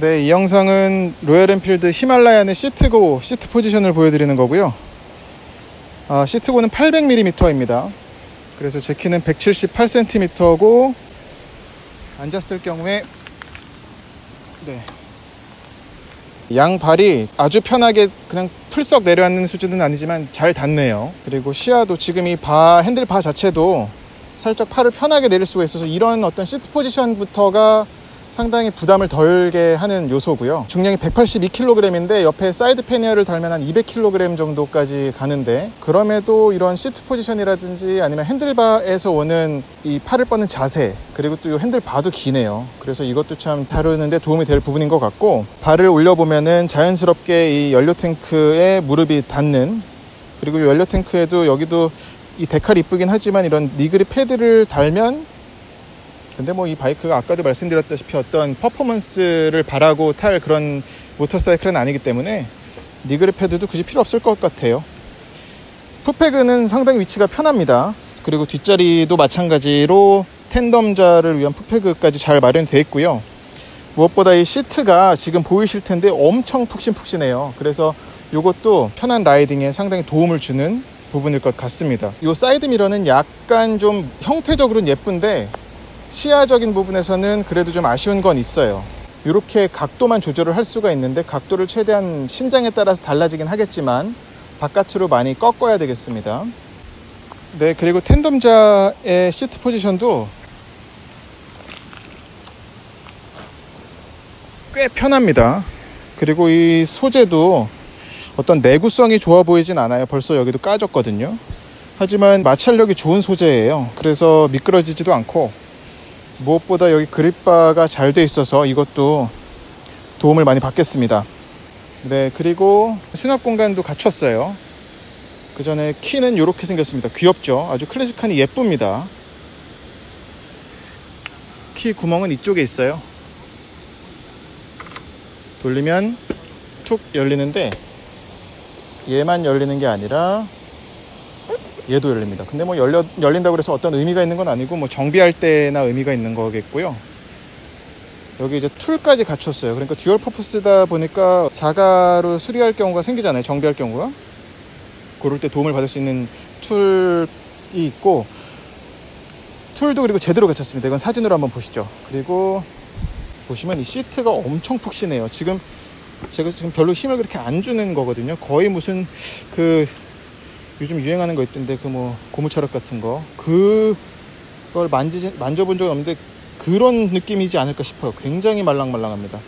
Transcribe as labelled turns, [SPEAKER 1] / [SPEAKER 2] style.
[SPEAKER 1] 네, 이 영상은 Royal Enfield Himalayan의 시트고 시트 포지션을 보여드리는 거고요. 아, 시트고는 800mm입니다. 그래서 제 키는 178cm고 앉았을 경우에 네. 양 발이 아주 편하게 그냥 풀썩 내려앉는 수준은 아니지만 잘 닿네요. 그리고 시야도 지금 이 바 핸들 바 자체도 살짝 팔을 편하게 내릴 수가 있어서 이런 어떤 시트 포지션부터가 상당히 부담을 덜게 하는 요소고요. 중량이 182kg인데 옆에 side pannier를 달면 한 200kg 정도까지 가는데 그럼에도 이런 시트 포지션이라든지 아니면 핸들바에서 오는 이 팔을 뻗는 자세 그리고 또 이 핸들바도 기네요. 그래서 이것도 참 다루는데 도움이 될 부분인 것 같고 발을 올려보면은 자연스럽게 이 연료 탱크에 무릎이 닿는 그리고 이 연료 탱크에도 여기도 이 데칼이 이쁘긴 하지만 이런 knee grip 패드를 달면 근데 뭐 이 바이크가 아까도 말씀드렸다시피 어떤 퍼포먼스를 바라고 탈 그런 모터사이클은 아니기 때문에 knee grip 패드도 굳이 필요 없을 것 같아요. foot peg는 상당히 위치가 편합니다. 그리고 뒷자리도 마찬가지로 tandem자를 위한 foot peg까지 잘 마련되어 있고요. 무엇보다 이 시트가 지금 보이실 텐데 엄청 푹신푹신해요. 그래서 이것도 편한 riding에 상당히 도움을 주는 부분일 것 같습니다. 이 사이드 미러는 약간 좀 형태적으로는 예쁜데 시야적인 부분에서는 그래도 좀 아쉬운 건 있어요. 이렇게 각도만 조절을 할 수가 있는데 각도를 최대한 신장에 따라서 달라지긴 하겠지만 바깥으로 많이 꺾어야 되겠습니다. 네, 그리고 텐덤자의 시트 포지션도 꽤 편합니다. 그리고 이 소재도 어떤 내구성이 좋아 보이진 않아요. 벌써 여기도 까졌거든요. 하지만 마찰력이 좋은 소재예요. 그래서 미끄러지지도 않고 무엇보다 여기 그립바가 잘 돼 있어서 이것도 도움을 많이 받겠습니다. 네, 그리고 수납 공간도 갖췄어요. 그 전에 키는 이렇게 생겼습니다. 귀엽죠? 아주 클래식하니 예쁩니다. 키 구멍은 이쪽에 있어요. 돌리면 툭 열리는데 얘만 열리는 게 아니라 얘도 열립니다. 근데 뭐 열려, 열린다고 해서 어떤 의미가 있는 건 아니고 뭐 정비할 때나 의미가 있는 거겠고요. 여기 이제 tool까지 갖췄어요. 그러니까 dual purpose다 보니까 자가로 수리할 경우가 생기잖아요. 정비할 경우가. 그럴 때 도움을 받을 수 있는 tool이 있고 tool도 그리고 제대로 갖췄습니다. 이건 사진으로 한번 보시죠. 그리고 보시면 이 시트가 엄청 푹신해요. 지금 제가 지금 별로 힘을 그렇게 안 주는 거거든요. 거의 무슨 그 요즘 유행하는 거 있던데 그 뭐 고무철학 같은 거 그걸 만지 만져본 적은 없는데 그런 느낌이지 않을까 싶어요. 굉장히 말랑말랑합니다.